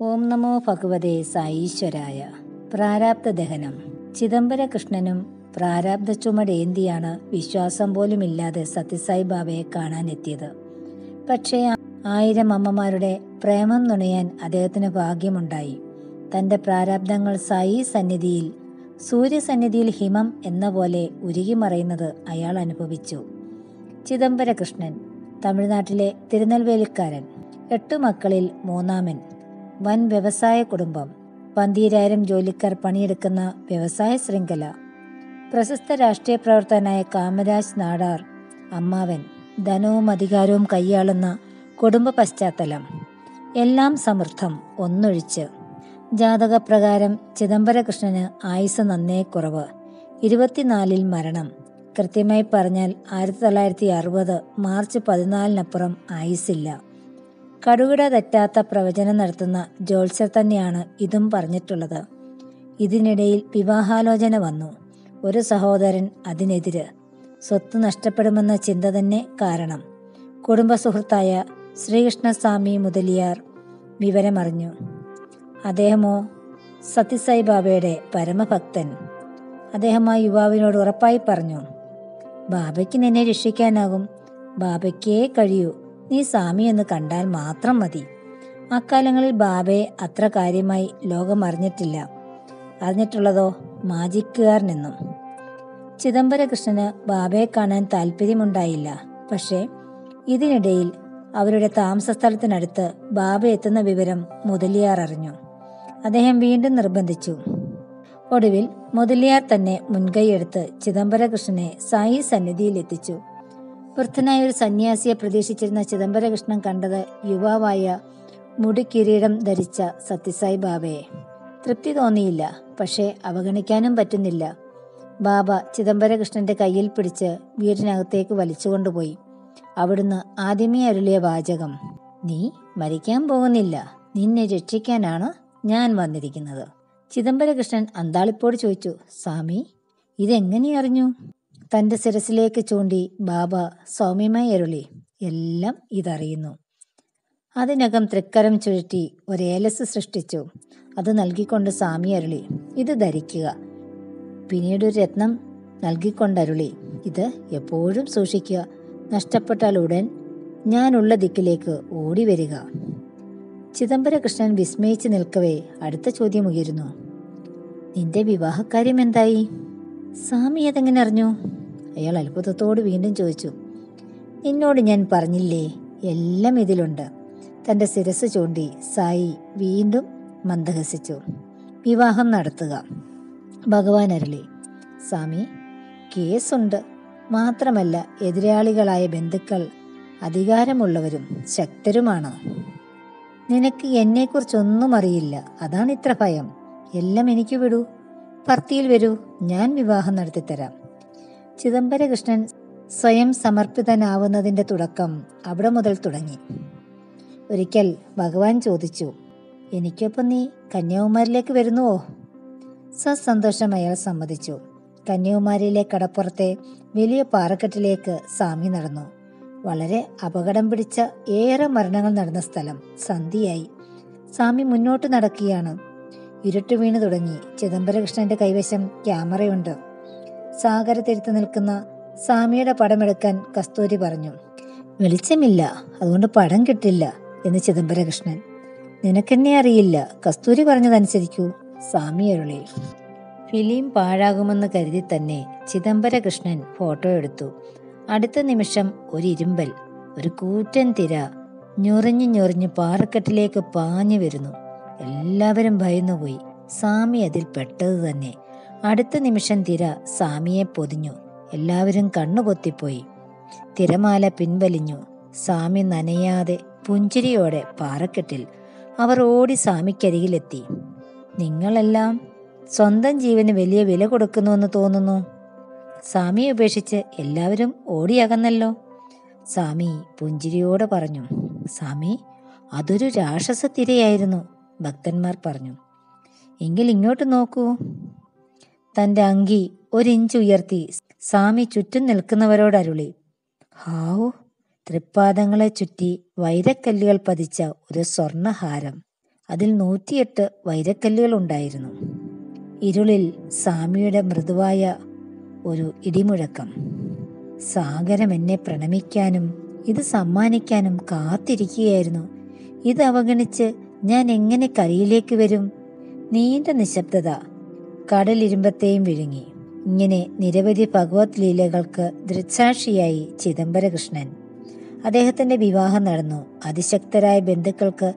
ഓം നമോ ഭഗവതേ സായീശ്വരായ. പ്രാരാബ്ധ ദഹനം ചിദംബര കൃഷ്ണനും പ്രാരാബ്ധ ചുമടേന്തിയാണ് വിശ്വാസം പോലുമില്ലാതെ സത്യസായി ബാബയെ കാണാനെത്തിയത്. പക്ഷേ ആയിരം അമ്മമാരുടെ പ്രേമം നുണയാൻ അദ്ദേഹത്തിന് ഭാഗ്യമുണ്ടായി. തന്റെ പ്രാരാബ്ദങ്ങൾ സായി സന്നിധിയിൽ സൂര്യസന്നിധിയിൽ ഹിമം എന്ന പോലെ ഉരുകി മറയുന്നത് അയാൾ അനുഭവിച്ചു. ചിദംബര കൃഷ്ണൻ തമിഴ്നാട്ടിലെ തിരുനെൽവേലിക്കാരൻ എട്ടു മക്കളിൽ മൂന്നാമൻ. വൻ വ്യവസായ കുടുംബം പന്തീരായിരം ജോലിക്കാർ പണിയെടുക്കുന്ന വ്യവസായ ശൃംഖല. പ്രശസ്ത രാഷ്ട്രീയ പ്രവർത്തകനായ കാമരാജ് നാടാർ അമ്മാവൻ ധനവും അധികാരവും കൈയാളുന്ന കുടുംബ പശ്ചാത്തലം. എല്ലാം സമൃദ്ധം ഒന്നൊഴിച്ച്. ജാതകപ്രകാരം ചിദംബരകൃഷ്ണന് ആയുസ് നന്നേ കുറവ്. ഇരുപത്തിനാലിൽ മരണം. കൃത്യമായി പറഞ്ഞാൽ ആയിരത്തി തൊള്ളായിരത്തി അറുപത് മാർച്ച് പതിനാലിനപ്പുറം ആയുസില്ല കടുകിട തെറ്റാത്ത പ്രവചനം നടത്തുന്ന ജോത്സ്യർ തന്നെയാണ് ഇതും പറഞ്ഞിട്ടുള്ളത്. ഇതിനിടയിൽ വിവാഹാലോചന വന്നു. ഒരു സഹോദരൻ അതിനെതിര് സ്വത്ത് നഷ്ടപ്പെടുമെന്ന ചിന്ത തന്നെ കാരണം. കുടുംബസുഹൃത്തായ ശ്രീകൃഷ്ണസ്വാമി മുതലിയാർ വിവരമറിഞ്ഞു. അദ്ദേഹമോ സത്യസായി ബാബയുടെ പരമഭക്തൻ. അദ്ദേഹം ആ യുവാവിനോട് ഉറപ്പായി പറഞ്ഞു. ബാബയ്ക്ക് നിന്നെ രക്ഷിക്കാനാകും. ബാബയ്ക്കേ കഴിയൂ. നീ സ്വാമിയെന്ന് കണ്ടാൽ മാത്രം മതി. അക്കാലങ്ങളിൽ ബാബയെ അത്ര കാര്യമായി ലോകം അറിഞ്ഞിട്ടില്ല. അറിഞ്ഞിട്ടുള്ളതോ മാജിക്കുകാരനെന്നും ചിദംബരകൃഷ്ണന് ബാബയെ കാണാൻ താല്പര്യമുണ്ടായില്ല പക്ഷേ ഇതിനിടയിൽ അവരുടെ താമസസ്ഥലത്തിനടുത്ത് ബാബ എത്തുന്ന വിവരം മുതലിയാർ അറിഞ്ഞു. അദ്ദേഹം വീണ്ടും നിർബന്ധിച്ചു. ഒടുവിൽ മുതലിയാർ തന്നെ മുൻകൈയെടുത്ത് ചിദംബരകൃഷ്ണനെ സായി സന്നിധിയിൽ എത്തിച്ചു. വൃദ്ധനായ ഒരു സന്യാസിയെ പ്രതീക്ഷിച്ചിരുന്ന ചിദംബരകൃഷ്ണൻ കണ്ടത് യുവാവായ മുടിക്കിരീടം ധരിച്ച സത്യസായി ബാബയെ. തൃപ്തി തോന്നിയില്ല പക്ഷേ അവഗണിക്കാനും പറ്റുന്നില്ല. ബാബ ചിദംബരകൃഷ്ണന്റെ കയ്യിൽ പിടിച്ച് വീടിനകത്തേക്ക് വലിച്ചുകൊണ്ടുപോയി. അവിടുന്ന് ആദ്യമേ അരുളിയ വാചകം നീ മരിക്കാൻ പോകുന്നില്ല നിന്നെ രക്ഷിക്കാനാണ് ഞാൻ വന്നിരിക്കുന്നത്. ചിദംബരകൃഷ്ണൻ അന്താളിപ്പോട് ചോദിച്ചു സ്വാമി ഇതെങ്ങനെ അറിഞ്ഞു? തന്റെ ശിരസിലേക്ക് ചൂണ്ടി ബാബ സൗമ്യമായി അരുളി. എല്ലാം ഇതറിയുന്നു. അതിനകം തൃക്കരം ചുഴറ്റി ഒരേലസ് സൃഷ്ടിച്ചു. അത് നൽകിക്കൊണ്ട് സ്വാമി അരുളി ഇത് ധരിക്കുക. പിന്നീട് ഒരു രത്നം നൽകിക്കൊണ്ടരുളി ഇത് എപ്പോഴും സൂക്ഷിക്കുക. നഷ്ടപ്പെട്ടാൽ ഉടൻ ഞാനുള്ള ദിക്കിലേക്ക് ഓടി വരിക ചിദംബരകൃഷ്ണൻ വിസ്മയിച്ച് നിൽക്കവേ അടുത്ത ചോദ്യം ഉയരുന്നു. നിന്റെ വിവാഹക്കാര്യം എന്തായി? സ്വാമി അതെങ്ങനെ അറിഞ്ഞു? അയാൾ അത്ഭുതത്തോട് വീണ്ടും ചോദിച്ചു നിന്നോട് ഞാൻ പറഞ്ഞില്ലേ എല്ലാം ഇതിലുണ്ട്. തന്റെ ശിരസ് ചൂണ്ടി സായി വീണ്ടും മന്ദഹസിച്ചു. വിവാഹം നടത്തുക. ഭഗവാൻ അരളി സ്വാമി കേസുണ്ട്. മാത്രമല്ല എതിരാളികളായ ബന്ധുക്കൾ അധികാരമുള്ളവരും ശക്തരുമാണ്. നിനക്ക് എന്നെക്കുറിച്ചൊന്നും അറിയില്ല. അതാണ് ഇത്ര ഭയം. എല്ലാം എനിക്ക് വിടൂ. ഭർത്തിയിൽ വരൂ. ഞാൻ വിവാഹം നടത്തിത്തരാം. ചിദംബരകൃഷ്ണൻ സ്വയം സമർപ്പിതനാവുന്നതിന്റെ തുടക്കം അവിടെ മുതൽ തുടങ്ങി. ഒരിക്കൽ ഭഗവാൻ ചോദിച്ചു എനിക്കൊപ്പം നീ കന്യാകുമാരിയിലേക്ക് വരുന്നുവോ? സസന്തോഷം അയാൾ സമ്മതിച്ചു. കന്യാകുമാരിയിലെ കടപ്പുറത്തെ വലിയ പാറക്കെട്ടിലേക്ക് സ്വാമി നടന്നു. വളരെ അപകടം പിടിച്ച ഏറെ മരണങ്ങൾ നടന്ന സ്ഥലം സന്ധിയായി സ്വാമി മുന്നോട്ട് നടക്കുകയാണ്. ഇരുട്ട് വീണ് തുടങ്ങി. ചിദംബരകൃഷ്ണന്റെ കൈവശം ക്യാമറയുണ്ട്. സാഗരത്തിരുത്ത് നിൽക്കുന്ന സ്വാമിയുടെ പടമെടുക്കാൻ കസ്തൂരി പറഞ്ഞു വെളിച്ചമില്ല അതുകൊണ്ട് പടം കിട്ടില്ല എന്ന് ചിദംബരകൃഷ്ണൻ. നിനക്കെന്നെ അറിയില്ല കസ്തൂരി പറഞ്ഞതനുസരിക്കൂ സാമി അരുളി. ഫിലിം പാഴാകുമെന്ന് കരുതി തന്നെ ചിദംബരകൃഷ്ണൻ ഫോട്ടോ എടുത്തു. അടുത്ത നിമിഷം ഒരു ഇരുമ്പൽ ഒരു കൂറ്റൻ തിര ഞൊറിഞ്ഞു ഞൊറിഞ്ഞു പാറക്കെട്ടിലേക്ക് പാഞ്ഞു വരുന്നു. എല്ലാവരും ഭയന്നുപോയി. സാമി അതിൽ പെട്ടത് തന്നെ. അടുത്ത നിമിഷം തിര സാമിയെ പൊതിഞ്ഞു. എല്ലാവരും കണ്ണുപൊത്തിപ്പോയി. തിരമാല പിൻവലിഞ്ഞു. സാമി നനയാതെ പുഞ്ചിരിയോടെ പാറക്കെട്ടിൽ അവർ ഓടി സാമിക്കരികിലെത്തി നിങ്ങളെല്ലാം സ്വന്തം ജീവന് വലിയ വില കൊടുക്കുന്നുവെന്ന് തോന്നുന്നു. സ്വാമിയെ ഉപേക്ഷിച്ച് എല്ലാവരും ഓടിയകന്നല്ലോ. സ്വാമി പുഞ്ചിരിയോടെ പറഞ്ഞു. സ്വാമി അതൊരു രാക്ഷസ തിരയായിരുന്നു ഭക്തന്മാർ പറഞ്ഞു. എങ്കിൽ ഇങ്ങോട്ട് നോക്കൂ. തന്റെ അങ്കി ഒരിഞ്ച് ഉയർത്തി സ്വാമി ചുറ്റും നിൽക്കുന്നവരോട് അരുളി. ഹാവു തൃപ്പാദങ്ങളെ ചുറ്റി വൈരക്കല്ലുകൾ പതിച്ച ഒരു സ്വർണഹാരം. അതിൽ നൂറ്റിയെട്ട് വൈരക്കല്ലുകൾ ഉണ്ടായിരുന്നു. ഇരുളിൽ സ്വാമിയുടെ മൃദുവായ ഒരു ഇടിമുഴക്കം. സാഗരം എന്നെ പ്രണമിക്കാനും ഇത് സമ്മാനിക്കാനും കാത്തിരിക്കുകയായിരുന്നു. ഇത് അവഗണിച്ച് ഞാൻ എങ്ങനെ കരയിലേക്ക് വരും? നീണ്ട നിശബ്ദത കടലിരുമ്പത്തെയും വിഴുങ്ങി. ഇങ്ങനെ നിരവധി ഭഗവത് ലീലകൾക്ക് ദൃക്സാക്ഷിയായി ചിദംബരകൃഷ്ണൻ. അദ്ദേഹത്തിന്റെ വിവാഹം നടന്നു. അതിശക്തരായ ബന്ധുക്കൾക്ക്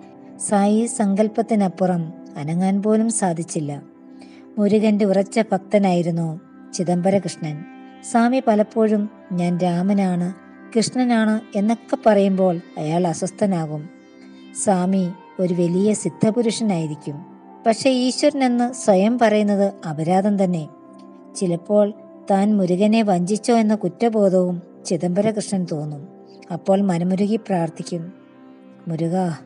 സായി സങ്കല്പത്തിനപ്പുറം അനങ്ങാൻ പോലും സാധിച്ചില്ല. മുരുകന്റെ ഉറച്ച ഭക്തനായിരുന്നു ചിദംബരകൃഷ്ണൻ. സ്വാമി പലപ്പോഴും ഞാൻ രാമനാണ് കൃഷ്ണനാണ് എന്നൊക്കെ പറയുമ്പോൾ അയാൾ അസ്വസ്ഥനാകും. സ്വാമി ഒരു വലിയ സിദ്ധപുരുഷനായിരിക്കും. പക്ഷെ ഈശ്വരൻ എന്ന് സ്വയം പറയുന്നത് അപരാധം തന്നെ. ചിലപ്പോൾ താൻ മുരുകനെ വഞ്ചിച്ചോ എന്ന കുറ്റബോധവും ചിദംബരകൃഷ്ണൻ തോന്നും. അപ്പോൾ മനമുരുകി പ്രാർത്ഥിക്കും. മുരുക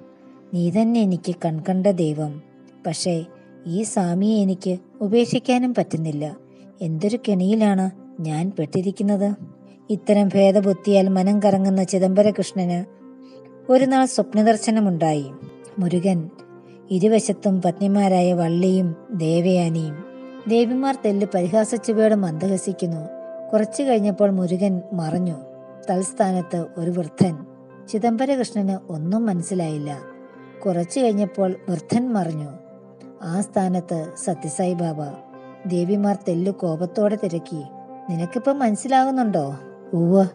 നീ തന്നെ എനിക്ക് കൺകണ്ട ദൈവം. പക്ഷേ ഈ സ്വാമിയെ എനിക്ക് ഉപേക്ഷിക്കാനും പറ്റുന്നില്ല. എന്തൊരു കെണിയിലാണ് ഞാൻ പെട്ടിരിക്കുന്നത്? ഇത്തരം ഭേദബുദ്ധിയാൽ മനം കറങ്ങുന്ന ചിദംബരകൃഷ്ണന് ഒരു നാൾ സ്വപ്നദർശനമുണ്ടായി. മുരുകൻ ഇരുവശത്തും പത്നിമാരായ വള്ളിയും ദേവയാനിയും. ദേവിമാർ തെല്ല് പരിഹാസച്ചുവയോടെ മന്ദഹസിക്കുന്നു കുറച്ചു കഴിഞ്ഞപ്പോൾ മുരുകൻ മറഞ്ഞു. തൽസ്ഥാനത്ത് ഒരു വൃദ്ധൻ. ചിദംബരകൃഷ്ണന് ഒന്നും മനസ്സിലായില്ല. കുറച്ചു കഴിഞ്ഞപ്പോൾ വൃദ്ധൻ മറഞ്ഞു. ആ സ്ഥാനത്ത് സത്യസായി ബാബ. ദേവിമാർ തെല്ലു കോപത്തോടെ തിരക്കി. നിനക്കിപ്പം മനസ്സിലാകുന്നുണ്ടോ? ഉവ്വ്.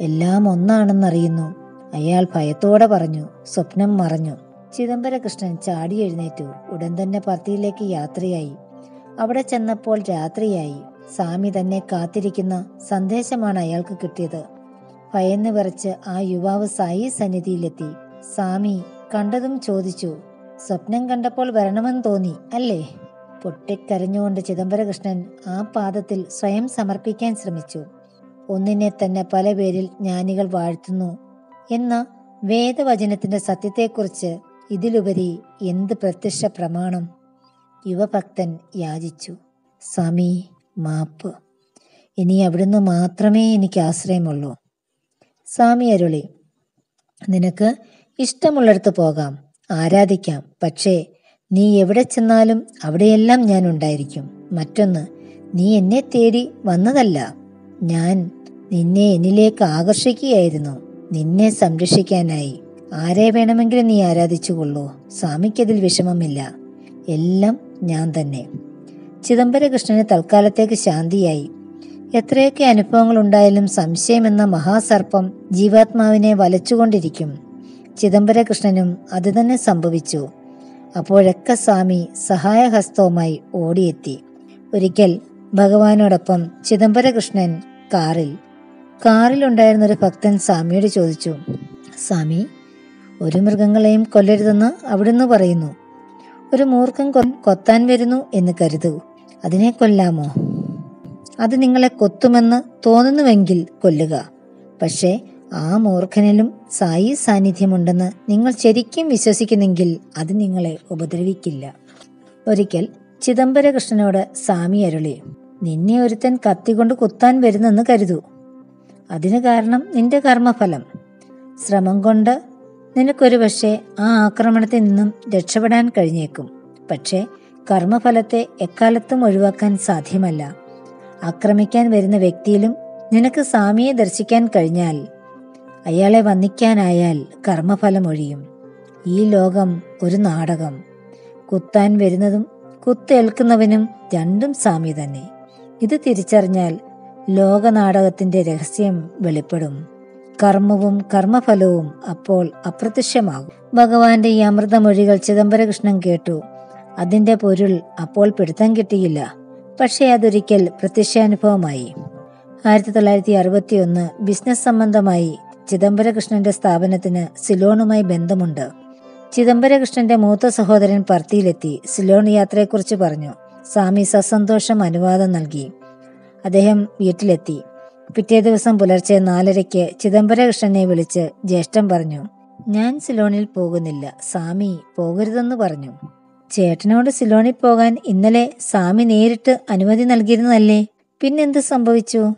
എല്ലാം ഒന്നാണെന്നറിയുന്നു. അയാൾ ഭയത്തോടെ പറഞ്ഞു. സ്വപ്നം മറഞ്ഞു. ചിദംബരകൃഷ്ണൻ ചാടി എഴുന്നേറ്റു. ഉടൻ തന്നെ പർത്തിയിലേക്ക് യാത്രയായി. അവിടെ ചെന്നപ്പോൾ രാത്രിയായി. സ്വാമി തന്നെ കാത്തിരിക്കുന്ന സന്ദേശമാണ് അയാൾക്ക് കിട്ടിയത്. ഭയന്ന് വിറച്ച് ആ യുവാവ് സായി സന്നിധിയിലെത്തി. സ്വാമി കണ്ടതും ചോദിച്ചു സ്വപ്നം കണ്ടപ്പോൾ വരണമെന്ന് തോന്നി അല്ലേ? പൊട്ടിക്കരഞ്ഞുകൊണ്ട് ചിദംബരകൃഷ്ണൻ ആ പാദത്തിൽ സ്വയം സമർപ്പിക്കാൻ ശ്രമിച്ചു. ഒന്നിനെ തന്നെ പല പേരിൽ ജ്ഞാനികൾ വാഴ്ത്തുന്നു എന്ന വേദവചനത്തിന്റെ സത്യത്തെക്കുറിച്ച് ഇതിലുപരി എന്ത് പ്രത്യക്ഷ പ്രമാണം? യുവഭക്തൻ യാചിച്ചു. സ്വാമി മാപ്പ്. ഇനി അവിടുന്ന് മാത്രമേ എനിക്ക് ആശ്രയമുള്ളൂ. സ്വാമി അരുളി നിനക്ക് ഇഷ്ടമുള്ളിടത്ത് പോകാം ആരാധിക്കാം. പക്ഷേ നീ എവിടെ ചെന്നാലും അവിടെയെല്ലാം ഞാൻ ഉണ്ടായിരിക്കും. മറ്റൊന്ന് നീ എന്നെ തേടി വന്നതല്ല. ഞാൻ നിന്നെ എന്നിലേക്ക് ആകർഷിക്കുകയായിരുന്നു. നിന്നെ സംരക്ഷിക്കാനായി. ആരെ വേണമെങ്കിലും നീ ആരാധിച്ചുകൊള്ളൂ. സ്വാമിക്കതിൽ വിഷമമില്ല. എല്ലാം ഞാൻ തന്നെ. ചിദംബരകൃഷ്ണന് തൽക്കാലത്തേക്ക് ശാന്തിയായി. എത്രയൊക്കെ അനുഭവങ്ങൾ ഉണ്ടായാലും എന്ന മഹാസർപ്പം ജീവാത്മാവിനെ വലച്ചുകൊണ്ടിരിക്കും. ചിദംബരകൃഷ്ണനും അത് തന്നെ സംഭവിച്ചു. അപ്പോഴൊക്കെ സ്വാമി സഹായഹസ്തവുമായി ഓടിയെത്തി. ഒരിക്കൽ ഭഗവാനോടൊപ്പം ചിദംബരകൃഷ്ണൻ കാറിൽ. കാറിലുണ്ടായിരുന്ന ഒരു ഭക്തൻ സ്വാമിയോട് ചോദിച്ചു സ്വാമി ഒരു മൃഗങ്ങളെയും കൊല്ലരുതെന്ന് അവിടുന്ന് പറയുന്നു. ഒരു മൂർഖൻ കൊത്താൻ വരുന്നു എന്ന് കരുതൂ. അതിനെ കൊല്ലാമോ? അത് നിങ്ങളെ കൊത്തുമെന്ന് തോന്നുന്നുവെങ്കിൽ കൊല്ലുക. പക്ഷേ ആ മൂർഖനിലും സായി സാന്നിധ്യമുണ്ടെന്ന് നിങ്ങൾ ശരിക്കും വിശ്വസിക്കുന്നെങ്കിൽ അത് നിങ്ങളെ ഉപദ്രവിക്കില്ല. ഒരിക്കൽ ചിദംബരകൃഷ്ണനോട് സ്വാമി അരുളി നിന്നെ ഒരുത്തൻ കത്തികൊണ്ട് കുത്താൻ വരുന്നെന്ന് കരുതൂ. അതിന് കാരണം നിന്റെ കർമ്മഫലം. ശ്രമം കൊണ്ട് നിനക്കൊരു പക്ഷേ ആ ആക്രമണത്തിൽ നിന്നും രക്ഷപ്പെടാൻ കഴിഞ്ഞേക്കും. പക്ഷേ കർമ്മഫലത്തെ എക്കാലത്തും ഒഴിവാക്കാൻ സാധ്യമല്ല. ആക്രമിക്കാൻ വരുന്ന വ്യക്തിയിലും നിനക്ക് സ്വാമിയെ ദർശിക്കാൻ കഴിഞ്ഞാൽ അയാളെ വന്നിക്കാനായാൽ കർമ്മഫലം ഒഴിയും. ഈ ലോകം ഒരു നാടകം. കുത്താൻ വരുന്നതും കുത്തേൽക്കുന്നവനും രണ്ടും സ്വാമി തന്നെ. ഇത് തിരിച്ചറിഞ്ഞാൽ ലോകനാടകത്തിന്റെ രഹസ്യം വെളിപ്പെടും. കർമ്മവും കർമ്മഫലവും അപ്പോൾ അപ്രത്യക്ഷമാകും. ഭഗവാന്റെ ഈ അമൃതമൊഴികൾ ചിദംബരകൃഷ്ണൻ കേട്ടു. അതിന്റെ പൊരുൾ അപ്പോൾ പിടുത്തം കിട്ടിയില്ല. പക്ഷേ അതൊരിക്കൽ പ്രത്യക്ഷാനുഭവമായി. ആയിരത്തി തൊള്ളായിരത്തി അറുപത്തി ഒന്ന് ബിസിനസ് സംബന്ധമായി ചിദംബരകൃഷ്ണന്റെ സ്ഥാപനത്തിന് സിലോണുമായി ബന്ധമുണ്ട്. ചിദംബരകൃഷ്ണന്റെ മൂത്ത സഹോദരൻ പർത്തിയിലെത്തി സിലോൺ യാത്രയെക്കുറിച്ച് പറഞ്ഞു. സ്വാമി സസന്തോഷം അനുവാദം നൽകി. അദ്ദേഹം വീട്ടിലെത്തി. പിറ്റേ ദിവസം പുലർച്ചെ നാലരയ്ക്ക് ചിദംബരകൃഷ്ണനെ വിളിച്ച് ജ്യേഷ്ഠൻ പറഞ്ഞു ഞാൻ സിലോണിൽ പോകുന്നില്ല സ്വാമി പോകരുതെന്ന് പറഞ്ഞു. ചേട്ടനോട് സിലോണിൽ പോകാൻ ഇന്നലെ സ്വാമി നേരിട്ട് അനുമതി നൽകിയിരുന്നതല്ലേ? പിന്നെന്ത് സംഭവിച്ചു?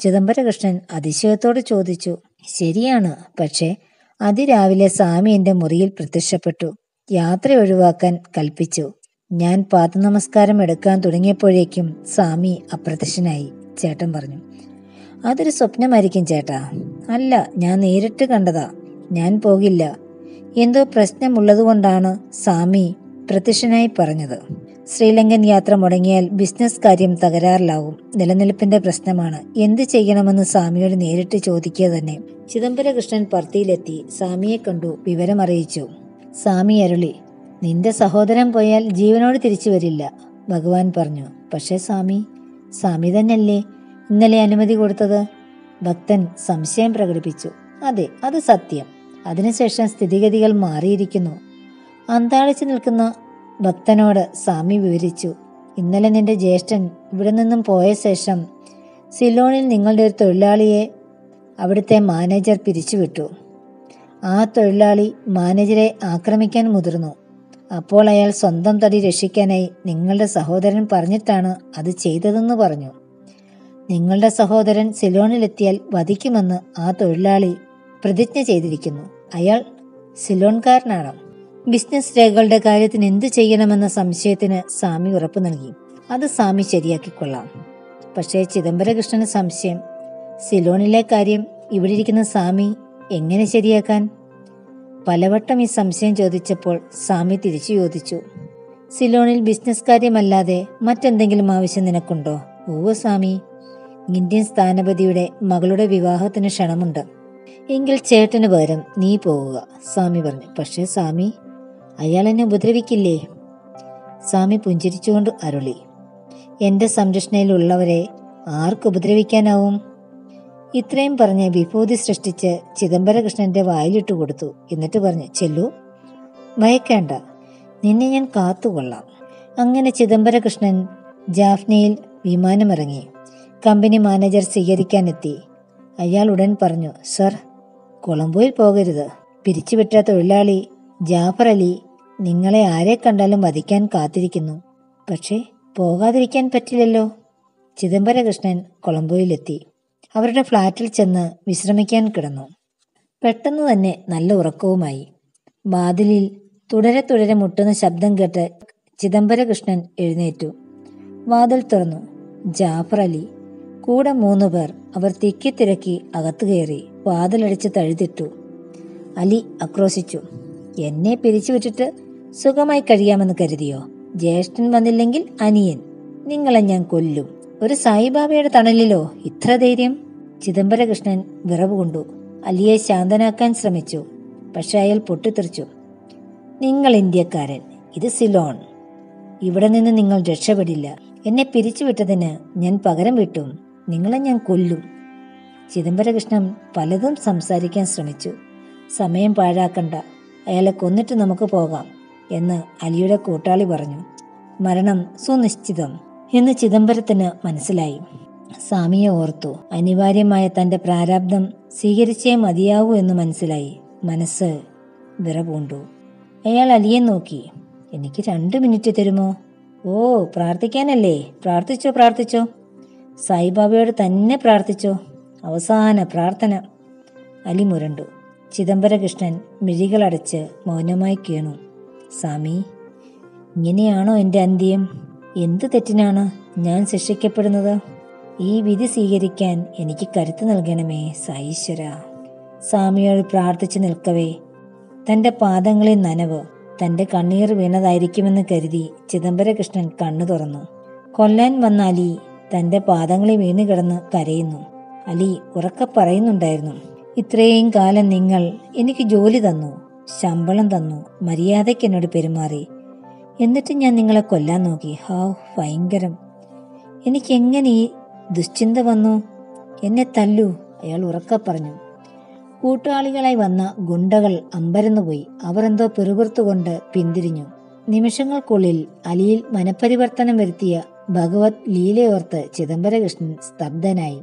ചിദംബരകൃഷ്ണൻ അതിശയത്തോട് ചോദിച്ചു ശരിയാണ് പക്ഷേ അതിരാവിലെ സ്വാമി എന്റെ മുറിയിൽ പ്രത്യക്ഷപ്പെട്ടു. യാത്ര ഒഴിവാക്കാൻ കൽപ്പിച്ചു. ഞാൻ പാദനമസ്കാരം എടുക്കാൻ തുടങ്ങിയപ്പോഴേക്കും സ്വാമി അപ്രത്യക്ഷനായി. ചേട്ടൻ പറഞ്ഞു അതൊരു സ്വപ്നമായിരിക്കും ചേട്ടാ. അല്ല ഞാൻ നേരിട്ട് കണ്ടതാ. ഞാൻ പോകില്ല. എന്തോ പ്രശ്നമുള്ളതുകൊണ്ടാണ് സ്വാമി പ്രത്യക്ഷനായി പറഞ്ഞത്. ശ്രീലങ്കൻ യാത്ര മുടങ്ങിയാൽ ബിസിനസ് കാര്യം തകരാറിലാവും. നിലനിൽപ്പിന്റെ പ്രശ്നമാണ്. എന്ത് ചെയ്യണമെന്ന് സ്വാമിയോട് നേരിട്ട് ചോദിക്കുക തന്നെ. ചിദംബരകൃഷ്ണൻ പർത്തിയിലെത്തി സ്വാമിയെ കണ്ടു വിവരമറിയിച്ചു. സ്വാമി അരുളി നിന്റെ സഹോദരൻ പോയാൽ ജീവനോട് തിരിച്ചു വരില്ല ഭഗവാൻ പറഞ്ഞു. പക്ഷേ സ്വാമി സ്വാമി തന്നെയല്ലേ? ഇന്നലെ അനുമതി കൊടുത്തത്? ഭക്തൻ സംശയം പ്രകടിപ്പിച്ചു. അതെ അത് സത്യം. അതിനുശേഷം സ്ഥിതിഗതികൾ മാറിയിരിക്കുന്നു. അന്താളിച്ചു നിൽക്കുന്ന ഭക്തനോട് സ്വാമി വിവരിച്ചു. ഇന്നലെ നിന്റെ ജ്യേഷ്ഠൻ ഇവിടെ നിന്നും പോയ ശേഷം സിലോണിൽ നിങ്ങളുടെ ഒരു തൊഴിലാളിയെ അവിടുത്തെ മാനേജർ പിരിച്ചുവിട്ടു. ആ തൊഴിലാളി മാനേജരെ ആക്രമിക്കാൻ മുതിർന്നു. അപ്പോൾ അയാൾ സ്വന്തം തടി രക്ഷിക്കാനായി നിങ്ങളുടെ സഹോദരൻ പറഞ്ഞിട്ടാണ് അത് ചെയ്തതെന്ന് പറഞ്ഞു. നിങ്ങളുടെ സഹോദരൻ സിലോണിലെത്തിയാൽ വധിക്കുമെന്ന് ആ തൊഴിലാളി പ്രതിജ്ഞ ചെയ്തിരിക്കുന്നു. അയാൾ സിലോൺകാരനാണ്. ബിസിനസ് രേഖകളുടെ കാര്യത്തിന് എന്ത് ചെയ്യണമെന്ന സംശയത്തിന് സ്വാമി ഉറപ്പു നൽകി. അത് സ്വാമി ശരിയാക്കിക്കൊള്ളാം. പക്ഷേ ചിദംബരകൃഷ്ണന് സംശയം സിലോണിലെ കാര്യം ഇവിടെ ഇരിക്കുന്ന സ്വാമി എങ്ങനെ ശരിയാക്കാൻ? പലവട്ടം ഈ സംശയം ചോദിച്ചപ്പോൾ സ്വാമി തിരിച്ചു ചോദിച്ചു സിലോണിൽ ബിസിനസ് കാര്യമല്ലാതെ മറ്റെന്തെങ്കിലും ആവശ്യം നിനക്കുണ്ടോ? ഓ സ്വാമി ഇന്ത്യൻ സ്ഥാനപതിയുടെ മകളുടെ വിവാഹത്തിന് ക്ഷണമുണ്ട്. എങ്കിൽ ചേട്ടന് പകരം നീ പോവുക സ്വാമി പറഞ്ഞു. പക്ഷേ സ്വാമി അയാൾ എന്നെ ഉപദ്രവിക്കില്ലേ? സ്വാമി പുഞ്ചിരിച്ചുകൊണ്ട് അരുളി. എന്റെ സംരക്ഷണയിലുള്ളവരെ ആർക്ക് ഉപദ്രവിക്കാനാവും? ഇത്രയും പറഞ്ഞ് വിഭൂതി സൃഷ്ടിച്ച് ചിദംബരകൃഷ്ണന്റെ വായിലിട്ട് കൊടുത്തു. എന്നിട്ട് പറഞ്ഞു ചെല്ലു ഭയക്കേണ്ട നിന്നെ ഞാൻ കാത്തുകൊള്ളാം. അങ്ങനെ ചിദംബരകൃഷ്ണൻ ജാഫ്നയിൽ വിമാനമിറങ്ങി. കമ്പനി മാനേജർ സ്വീകരിക്കാനെത്തി. അയാൾ ഉടൻ പറഞ്ഞു സർ കൊളംബോയിൽ പോകരുത്. പിരിച്ചുവിട്ട തൊഴിലാളി ജാഫർ അലി നിങ്ങളെ ആരെ കണ്ടാലും വധിക്കാൻ കാത്തിരിക്കുന്നു. പക്ഷേ പോകാതിരിക്കാൻ പറ്റില്ലല്ലോ. ചിദംബരകൃഷ്ണൻ കൊളംബോയിലെത്തി. അവരുടെ ഫ്ളാറ്റിൽ ചെന്ന് വിശ്രമിക്കാൻ കിടന്നു. പെട്ടെന്ന് തന്നെ നല്ല ഉറക്കവുമായി. വാതിലിൽ തുടരെ തുടരെ മുട്ടുന്ന ശബ്ദം കേട്ട് ചിദംബരകൃഷ്ണൻ എഴുന്നേറ്റു. വാതിൽ തുറന്നു. ജാഫർ അലി കൂടെ മൂന്നുപേർ അവർ തിക്കി തിരക്കി അകത്തു കയറി വാതിലടിച്ച് തഴുതിട്ടു. അലി ആക്രോശിച്ചു. എന്നെ പിരിച്ചു വിട്ടിട്ട് സുഖമായി കഴിയാമെന്ന് കരുതിയോ? ജ്യേഷ്ഠൻ വന്നില്ലെങ്കിൽ അനിയൻ. നിങ്ങളെ ഞാൻ കൊല്ലും. ഒരു സായിബാബയുടെ തണലിലോ? ഇത്ര ധൈര്യം? ചിദംബരകൃഷ്ണൻ വിറവ് കൊണ്ടു. അലിയെ ശാന്തനാക്കാൻ ശ്രമിച്ചു. പക്ഷെ അയാൾ പൊട്ടിത്തെറിച്ചു. നിങ്ങൾ ഇന്ത്യക്കാരൻ. ഇത് സിലോൺ. ഇവിടെ നിന്ന് നിങ്ങൾ രക്ഷപ്പെടില്ല. എന്നെ പിരിച്ചുവിട്ടതിന് ഞാൻ പകരം വിട്ടും. നിങ്ങളെ ഞാൻ കൊല്ലും. ചിദംബരകൃഷ്ണൻ പലതും സംസാരിക്കാൻ ശ്രമിച്ചു. സമയം പാഴാക്കണ്ട. അയാളെ കൊന്നിട്ട് നമുക്ക് പോകാം എന്ന് അലിയുടെ കൂട്ടാളി പറഞ്ഞു. മരണം സുനിശ്ചിതം എന്ന് ചിദംബരത്തിന് മനസ്സിലായി. സ്വാമിയെ ഓർത്തു. അനിവാര്യമായ തന്റെ പ്രാരാബ്ദം സ്വീകരിച്ചേ മതിയാവൂ എന്ന് മനസ്സിലായി. മനസ്സ് വിറപൂണ്ടു. അയാൾ അലിയെ നോക്കി. എനിക്ക് രണ്ട് മിനിറ്റ് തരുമോ? ഓ പ്രാർത്ഥിക്കാനല്ലേ. പ്രാർത്ഥിച്ചോ പ്രാർത്ഥിച്ചോ. സായിബാബയോട് തന്നെ പ്രാർത്ഥിച്ചോ? അവസാന പ്രാർത്ഥന. അലി മുരണ്ടു. ചിദംബരകൃഷ്ണൻ മിഴികളടച്ച് മൗനമായി കീണു. സ്വാമി ഇങ്ങനെയാണോ എന്റെ അന്ത്യം? എന്ത് തെറ്റിനാണ് ഞാൻ ശിക്ഷിക്കപ്പെടുന്നത്? ഈ വിധി സ്വീകരിക്കാൻ എനിക്ക് കരുത്ത് നൽകണമേ സാഈശ്വര സ്വാമിയോട് പ്രാർത്ഥിച്ചു നിൽക്കവേ. തന്റെ പാദങ്ങളിൽ നനവ് തന്റെ കണ്ണീർ വീണതായിരിക്കുമെന്ന് കരുതി ചിദംബരകൃഷ്ണൻ കണ്ണു തുറന്നു. കൊല്ലാൻ വന്ന അലി തന്റെ പാദങ്ങളിൽ വീണ് കിടന്ന് കരയുന്നു. അലി ഉറക്കെ പറയുന്നുണ്ടായിരുന്നു ഇത്രയും കാലം നിങ്ങൾ എനിക്ക് ജോലി തന്നു ശമ്പളം തന്നു മര്യാദയ്ക്ക് എന്നോട് പെരുമാറി. എന്നിട്ട് ഞാൻ നിങ്ങളെ കൊല്ലാൻ നോക്കി. ഹാവ് ഭയങ്കരം. എനിക്ക് എങ്ങനെ ഈ ദുശ്ചിന്ത വന്നു? എന്നെ തല്ലു അയാൾ ഉറക്കെ പറഞ്ഞു. കൂട്ടാളികളായി വന്ന ഗുണ്ടകൾ അമ്പരന്നുപോയി അവർ എന്തോ പിറുപിറുത്തുകൊണ്ട് പിന്തിരിഞ്ഞു. നിമിഷങ്ങൾക്കുള്ളിൽ അലിയിൽ മനപരിവർത്തനം വരുത്തിയ ഭഗവത് ലീലയോർത്ത് ചിദംബരകൃഷ്ണൻ സ്തബ്ധനായി.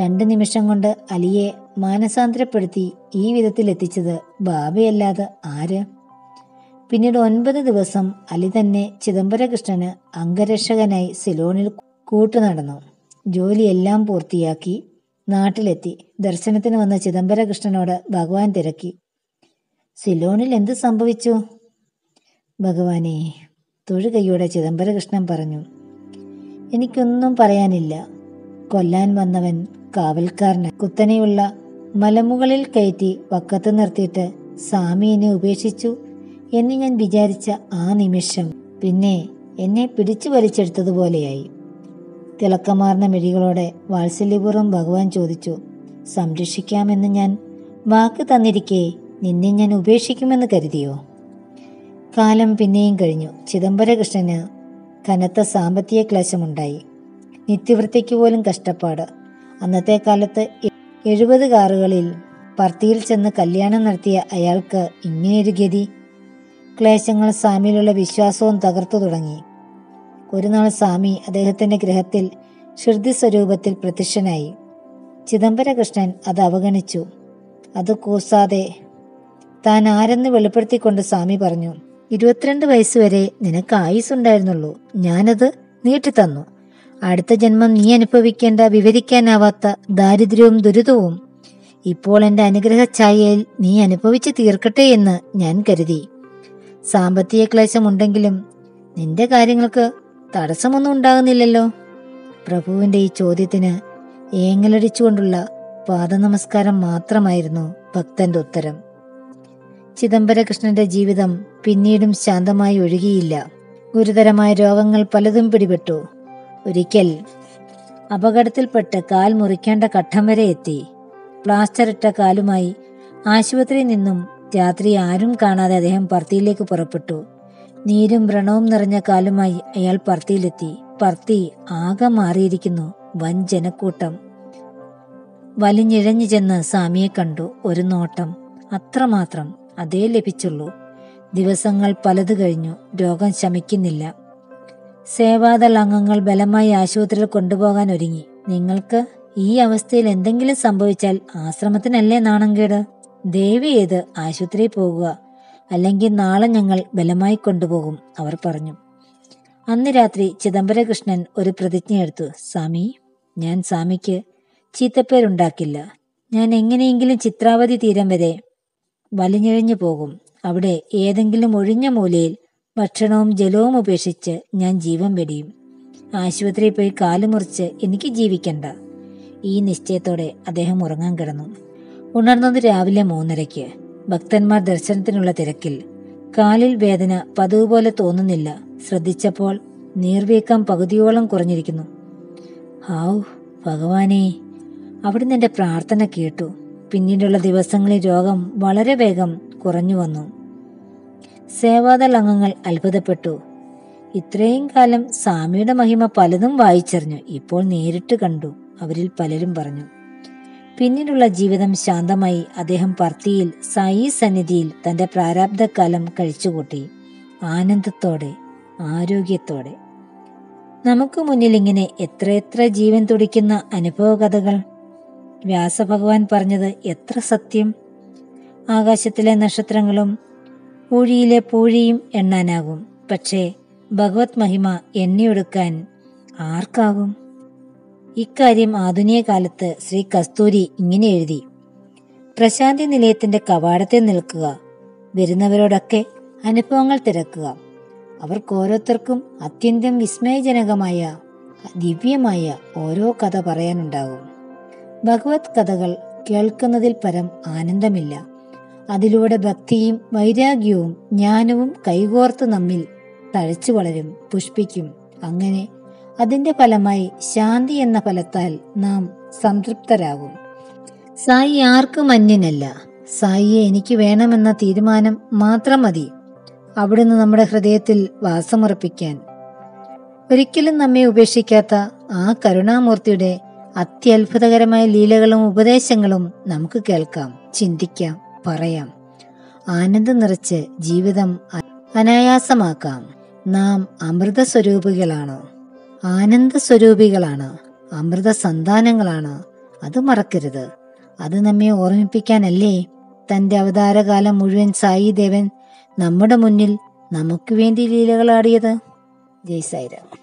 രണ്ട് നിമിഷം കൊണ്ട് അലിയെ മാനസാന്തരപ്പെടുത്തി ഈ വിധത്തിൽ എത്തിച്ചത് ബാബയല്ലാതെ ആര്? പിന്നീട് ഒൻപത് ദിവസം അലി തന്നെ ചിദംബരകൃഷ്ണന് അംഗരക്ഷകനായി സിലോണിൽ കൂട്ടു നടന്നു. ജോലിയെല്ലാം പൂർത്തിയാക്കി നാട്ടിലെത്തി. ദർശനത്തിന് വന്ന ചിദംബരകൃഷ്ണനോട് ഭഗവാൻ തിരക്കി. സിലോണിൽ എന്ത് സംഭവിച്ചു? ഭഗവാനെ തൊഴുകൈയോടെ ചിദംബരകൃഷ്ണൻ പറഞ്ഞു എനിക്കൊന്നും പറയാനില്ല. കൊല്ലാൻ വന്നവൻ കാവൽക്കാരന്. കുത്തനെയുള്ള മലമുകളിൽ കയറ്റി വക്കത്ത് നിർത്തിയിട്ട് സ്വാമി എന്നെ ഉപേക്ഷിച്ചു എന്ന് ഞാൻ വിചാരിച്ച ആ നിമിഷം പിന്നെ എന്നെ പിടിച്ചു വലിച്ചെടുത്തതുപോലെയായി. തിളക്കമാർന്ന മിഴികളോടെ വാത്സല്യപൂർവം ഭഗവാൻ ചോദിച്ചു സംരക്ഷിക്കാമെന്ന് ഞാൻ വാക്ക് തന്നിരിക്കെ നിന്നെ ഞാൻ ഉപേക്ഷിക്കുമെന്ന് കരുതിയോ? കാലം പിന്നെയും കഴിഞ്ഞു. ചിദംബരകൃഷ്ണന് കനത്ത സാമ്പത്തിക ക്ലേശമുണ്ടായി. നിത്യവൃത്തിക്ക് പോലും കഷ്ടപ്പാട്. അന്നത്തെ കാലത്ത് എഴുപത് കാറുകളിൽ പർത്തിയിൽ ചെന്ന് കല്യാണം നടത്തിയ അയാൾക്ക് ഇങ്ങനെയൊരു ഗതി. ക്ലേശങ്ങൾ സ്വാമിയിലുള്ള വിശ്വാസവും തകർത്തു തുടങ്ങി. ഒരു നാൾ സ്വാമി അദ്ദേഹത്തിന്റെ ഗ്രഹത്തിൽ ഷിർദി സ്വരൂപത്തിൽ പ്രത്യക്ഷനായി. ചിദംബരകൃഷ്ണൻ അത് അവഗണിച്ചു. അത് കൂസാതെ താൻ ആരെന്ന് വെളിപ്പെടുത്തിക്കൊണ്ട് സ്വാമി പറഞ്ഞു ഇരുപത്തിരണ്ട് വയസ്സുവരെ നിനക്ക് ആയുസ്സുണ്ടായിരുന്നുള്ളൂ. ഞാനത് നീട്ടിത്തന്നു. അടുത്ത ജന്മം നീ അനുഭവിക്കേണ്ട വിവരിക്കാനാവാത്ത ദാരിദ്ര്യവും ദുരിതവും ഇപ്പോൾ എന്റെ അനുഗ്രഹ ഛായയിൽ നീ അനുഭവിച്ച് തീർക്കട്ടെ എന്ന് ഞാൻ കരുതി. സാമ്പത്തിക ക്ലേശമുണ്ടെങ്കിലും നിന്റെ കാര്യങ്ങൾക്ക് തടസ്സമൊന്നും ഉണ്ടാകുന്നില്ലല്ലോ. പ്രഭുവിന്റെ ഈ ചോദ്യത്തിന് ഏങ്ങലടിച്ചുകൊണ്ടുള്ള പാദനമസ്കാരം മാത്രമായിരുന്നു ഭക്തന്റെ ഉത്തരം. ചിദംബരകൃഷ്ണന്റെ ജീവിതം പിന്നീടും ശാന്തമായി ഒഴുകിയില്ല. ഗുരുതരമായ രോഗങ്ങൾ പലതും പിടിപെട്ടു. ഒരിക്കൽ അപകടത്തിൽപ്പെട്ട് കാൽ മുറിക്കേണ്ട ഘട്ടം വരെ എത്തി. പ്ലാസ്റ്റർ ഇട്ട കാലുമായി ആശുപത്രിയിൽ നിന്നും രാത്രി ആരും കാണാതെ അദ്ദേഹം പർത്തിയിലേക്ക് പുറപ്പെട്ടു. നീരും വ്രണവും നിറഞ്ഞ കാലുമായി അയാൾ പർത്തിയിലെത്തി. പർത്തി ആകെ മാറിയിരിക്കുന്നു. വൻ ജനക്കൂട്ടം. വലിഞ്ഞിഴഞ്ഞു ചെന്ന് സ്വാമിയെ കണ്ടു. ഒരു നോട്ടം. അത്രമാത്രം. അതേ ലഭിച്ചുള്ളൂ. ദിവസങ്ങൾ പലത് കഴിഞ്ഞു. രോഗം ശമിക്കുന്നില്ല. സേവാദൾ അംഗങ്ങൾ ബലമായി ആശുപത്രിയിൽ കൊണ്ടുപോകാൻ ഒരുങ്ങി. നിങ്ങൾക്ക് ഈ അവസ്ഥയിൽ എന്തെങ്കിലും സംഭവിച്ചാൽ ആശ്രമത്തിനല്ലേ നാണംകേട്? ദേവി ഏത്? ആശുപത്രിയിൽ പോകുക. അല്ലെങ്കിൽ നാളെ ഞങ്ങൾ ബലമായി കൊണ്ടുപോകും അവർ പറഞ്ഞു. അന്ന് രാത്രി ചിദംബരകൃഷ്ണൻ ഒരു പ്രതിജ്ഞ എടുത്തു. സ്വാമി ഞാൻ സ്വാമിക്ക് ചീത്തപ്പേരുണ്ടാക്കില്ല. ഞാൻ എങ്ങനെയെങ്കിലും ചിത്രാവതി തീരം വരെ വലിഞ്ഞിഴഞ്ഞു പോകും. അവിടെ ഏതെങ്കിലും ഒഴിഞ്ഞ മൂലയിൽ ഭക്ഷണവും ജലവും ഉപേക്ഷിച്ച് ഞാൻ ജീവൻ വെടിയും. ആശുപത്രിയിൽ പോയി കാലുമുറിച്ച് എനിക്ക് ജീവിക്കണ്ട. ഈ നിശ്ചയത്തോടെ അദ്ദേഹം ഉറങ്ങാൻ കിടന്നു. ഉണർന്നത് രാവിലെ മൂന്നരയ്ക്ക്. ഭക്തന്മാർ ദർശനത്തിനുള്ള തിരക്കിൽ. കാലിൽ വേദന പതിവ് പോലെ തോന്നുന്നില്ല. ശ്രദ്ധിച്ചപ്പോൾ നീർവീക്കം പകുതിയോളം കുറഞ്ഞിരിക്കുന്നു. ഹാവ് ഭഗവാനെ. അവിടുന്ന് എന്റെ പ്രാർത്ഥന കേട്ടു. പിന്നീടുള്ള ദിവസങ്ങളിൽ രോഗം വളരെ വേഗം കുറഞ്ഞു വന്നു. സേവാദൾ അംഗങ്ങൾ അത്ഭുതപ്പെട്ടു. ഇത്രയും കാലം സ്വാമിയുടെ മഹിമ പലതും വായിച്ചറിഞ്ഞു. ഇപ്പോൾ നേരിട്ട് കണ്ടു. അവരിൽ പലരും പറഞ്ഞു. പിന്നീടുള്ള ജീവിതം ശാന്തമായി അദ്ദേഹം പർത്തിയിൽ സായി സന്നിധിയിൽ തന്റെ പ്രാരാബ്ധകാലം കഴിച്ചുകൂട്ടി. ആനന്ദത്തോടെ ആരോഗ്യത്തോടെ. നമുക്ക് മുന്നിൽ ഇങ്ങനെ എത്രയെത്ര ജീവൻ തുടിക്കുന്ന അനുഭവ കഥകൾ വ്യാസഭഗവാൻ പറഞ്ഞത് എത്ര സത്യം? ആകാശത്തിലെ നക്ഷത്രങ്ങളും ഊഴിയിലെ പൂഴിയും എണ്ണാനാകും. പക്ഷേ ഭഗവത് മഹിമ എണ്ണിയൊടുക്കാൻ ആർക്കാകും? ഇക്കാര്യം ആധുനിക കാലത്ത് ശ്രീ കസ്തൂരി ഇങ്ങനെ എഴുതി. പ്രശാന്തി നിലയത്തിന്റെ കവാടത്തെ നിൽക്കുക വരുന്നവരോടൊക്കെ അനുഭവങ്ങൾ തിരക്കുക. അവർക്ക് ഓരോരുത്തർക്കും അത്യന്തം വിസ്മയജനകമായ ദിവ്യമായ ഓരോ കഥ പറയാനുണ്ടാകും. ഭഗവത് കഥകൾ കേൾക്കുന്നതിൽ പരം ആനന്ദമില്ല. അതിലൂടെ ഭക്തിയും വൈരാഗ്യവും ജ്ഞാനവും കൈകോർത്ത് നമ്മിൽ തഴച്ചു വളരും പുഷ്പിക്കും. അങ്ങനെ അതിന്റെ ഫലമായി ശാന്തി എന്ന ഫലത്താൽ നാം സംതൃപ്തരാകും. സായി ആർക്കും അന്യനല്ല. സായിയെ എനിക്ക് വേണമെന്ന തീരുമാനം മാത്രം മതി. അവിടുന്ന് നമ്മുടെ ഹൃദയത്തിൽ വാസമുറപ്പിക്കാൻ. ഒരിക്കലും നമ്മെ ഉപേക്ഷിക്കാത്ത ആ കരുണാമൂർത്തിയുടെ അത്യത്ഭുതകരമായ ലീലകളും ഉപദേശങ്ങളും നമുക്ക് കേൾക്കാം ചിന്തിക്കാം. പറയാം. ആനന്ദം നിറച്ച് ജീവിതം അനായാസമാക്കാം. നാം അമൃത സ്വരൂപികളാണ് ആനന്ദ സ്വരൂപികളാണ് അമൃത സന്താനങ്ങളാണ് അത് മറക്കരുത്. അത് നമ്മെ ഓർമ്മിപ്പിക്കാനല്ലേ? തന്റെ അവതാരകാലം മുഴുവൻ സായി ദേവൻ നമ്മുടെ മുന്നിൽ നമുക്ക് വേണ്ടി ലീലകളാടിയത് ജയ് സായിരാം.